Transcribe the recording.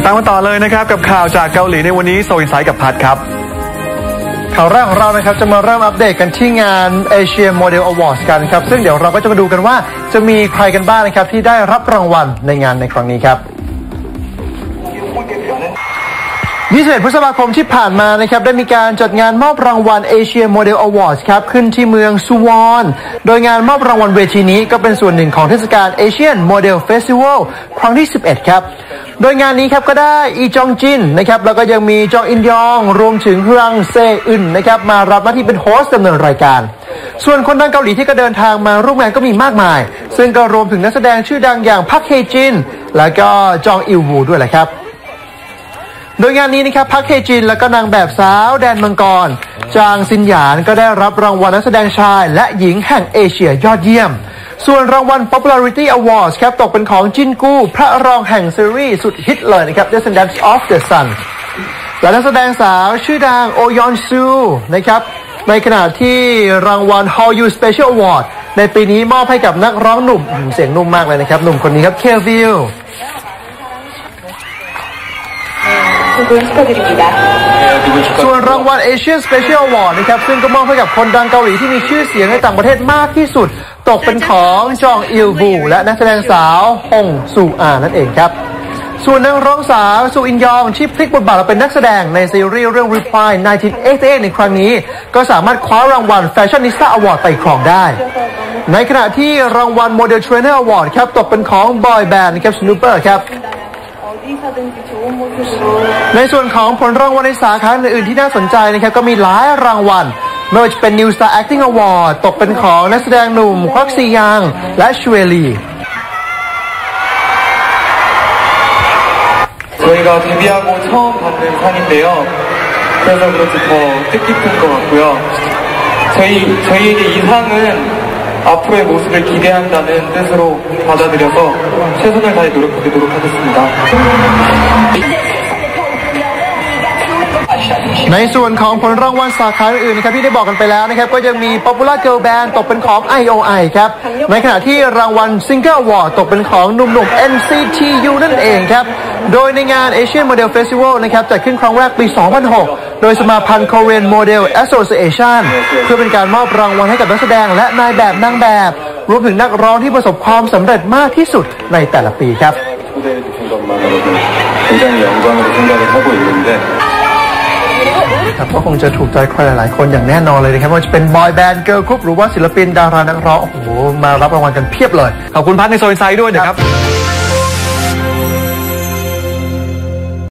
ติดตามกันต่อเลยนะครับ กับข่าวจากเกาหลีในวันนี้โซอินไซด์กับพัดครับ ข่าวแรกของเรานะครับจะมาเริ่มอัปเดตกันที่งาน Asia Model Awards กันครับ ซึ่งเดี๋ยวเราก็จะมาดูกันว่า จะมีใครกันบ้างนะครับที่ได้รับรางวัลในงานในครั้งนี้ครับ21พฤษภาคมที่ผ่านมานะครับได้มีการจัดงานมอบรางวัล Asia Model Awards ครับขึ้นที่เมืองซูวอนโดยงานมอบรางวัลเวทีนี้ก็เป็นส่วนหนึ่งของเทศกาล Asian Model Festival ครั้งที่ 11 ครับ โดยงานนี้ครับก็ได้อีจองจินนะครับแล้วก็ยังมีจองอินยองรวมถึงฮรังเซอึนนะครับมารับหน้าที่เป็น host ดำเนินรายการ ส่วนคนดังเกาหลีที่ก็เดินทางมาร่วมงานก็มีมากมาย ซึ่งก็รวมถึงนักแสดงชื่อดังอย่างพักเฮจิน แล้วก็จองอิลวูด้วยแหละครับโดยงานนี้นะครับพักเฮจิน และก็นางแบบสาวแดนมังกร จางซินหยานก็ได้รับรางวัลนักแสดงชาย และหญิงแห่งเอเชียยอดเยี่ยม ส่วนรางวัล popularity awards ครับตกเป็นของจินกูพระรองแห่งซีรีส์สุดฮิตเลยนะครับ Descendants of the Sun และนักแสดงสาวชื่อดังโอยอนซูนะครับในขณะที่รางวัล h o l l You Special Award ในปีนี้มอบให้กับนักร้องหนุ่ม เสียงนุ่มมากเลยนะครับ หนุ่มคนนี้ครับเควิลส่วนรางวัล Asian Special Award นะครับ ซึ่งก็มอบให้กับคนดังเกาหลีที่มีชื่อเสียงในต่างประเทศมากที่สุด ตกเป็นของจองอิลบูและนักแสดงสาวฮงซูอานั่นเองครับ ส่วนนักร้องสาวซูอินยองที่พลิกบทบาทมาเป็นนักแสดงในซีรีส์เรื่อง Reply 1988 ในครั้งนี้ ก็สามารถคว้ารางวัล Fashionista Award ไปครองได้ ในขณะที่รางวัล Model Trainer Award ครับตกเป็นของบอยแบนด์ครับสโนว์เปอร์ครับในส่วนของผลรางวัลในสาขาอื่นๆที่น่าสนใจนะครับก็มีหลายรางวัล ไม่ว่าจะเป็น New Star Acting Award ตกเป็นของนักแสดงหนุ่มควักซียัง และชเวลี 저희가 데뷔하고 처음 받는 상인데요. 그래서 그런지 더 뜻깊은 것 같고요. 저희, 저희에게 이 상은 앞으로의 모습을 기대한다는 뜻으로 받아들여서 최선을 다해 노력해보도록 하겠습니다. ในส่วนของผลรางวัลสาขาอื่นๆนะครับที่ได้บอกกันไปแล้วนะครับก็ยังมี Popular Girl Band ตกเป็นของ IOI ครับในขณะที่รางวัล Single Award ตกเป็นของหนุ่มๆ NCTU นั่นเองครับโดยในงาน Asian Model Festival นะครับจัดขึ้นครั้งแรกปี 2006 โดยสมาพันธ์ Korean Model Association เพื่อเป็นการมอบรางวัลให้กับนักแสดงและนายแบบนางแบบ รวมถึงนักร้องที่ประสบความสำเร็จมากที่สุดในแต่ละปีครับ ครับก็คงจะถูกใจใครหลายๆคนอย่างแน่นอนเลยนะครับว่าจะเป็นบอยแบนด์เกิร์ลกรุ๊ปหรือว่าศิลปินดารานักร้องโอ้โหมารับรางวัลกันเพียบเลย ขอบคุณพัฒในโซนไซด์ด้วยนะครับ